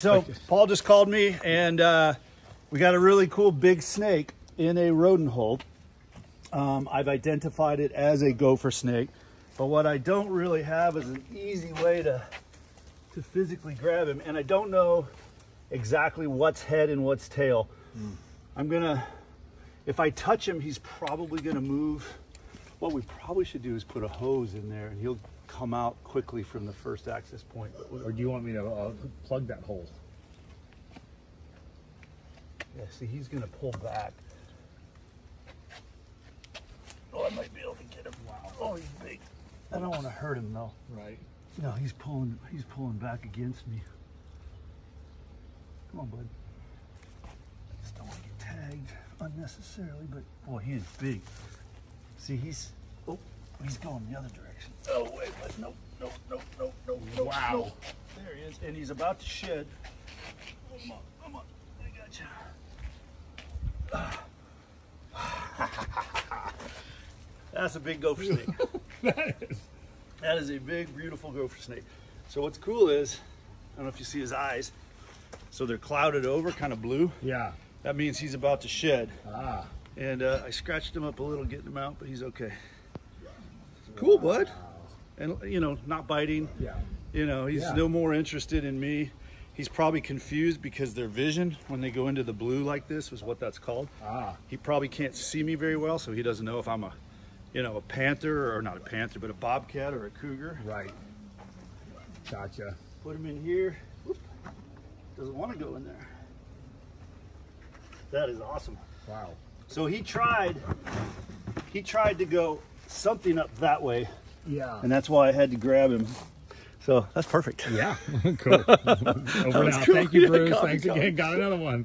So Paul just called me and uh, we got a really cool big snake in a rodent hole. Um, I've identified it as a gopher snake, but what I don't really have is an easy way to, to physically grab him. And I don't know exactly what's head and what's tail. Mm. I'm gonna, if I touch him, he's probably gonna move. What we probably should do is put a hose in there and he'll come out quickly from the first access point. Or do you want me to uh, plug that hole? Yeah, see, he's going to pull back. Oh, I might be able to get him. Wow. Oh, he's big. I don't want to hurt him, though. Right. No, he's pulling, he's pulling back against me. Come on, bud. I just don't want to get tagged unnecessarily, but boy, he is big. See, he's, oh, he's going the other direction. Oh, wait, wait, no, no, no, no, no, no. Wow. No. There he is, and he's about to shed. Come on, come on, I got you. That's a big gopher snake. that is. That is a big, beautiful gopher snake. So what's cool is, I don't know if you see his eyes, so they're clouded over, kind of blue. Yeah. That means he's about to shed. Ah. And uh, I scratched him up a little getting him out, but he's okay. Cool, bud. And, you know, not biting. Yeah. You know, he's yeah. no more interested in me. He's probably confused because their vision when they go into the blue like this is what that's called. Ah. He probably can't see me very well, so he doesn't know if I'm a, you know, a panther or not a panther, but a bobcat or a cougar. Right. Gotcha. Put him in here. Whoop. Doesn't want to go in there. That is awesome. Wow. So he tried, he tried to go something up that way. Yeah. And that's why I had to grab him. So that's perfect. Yeah, cool. Over now. Cool. Thank you, Bruce. Yeah, Thanks again. Got another one.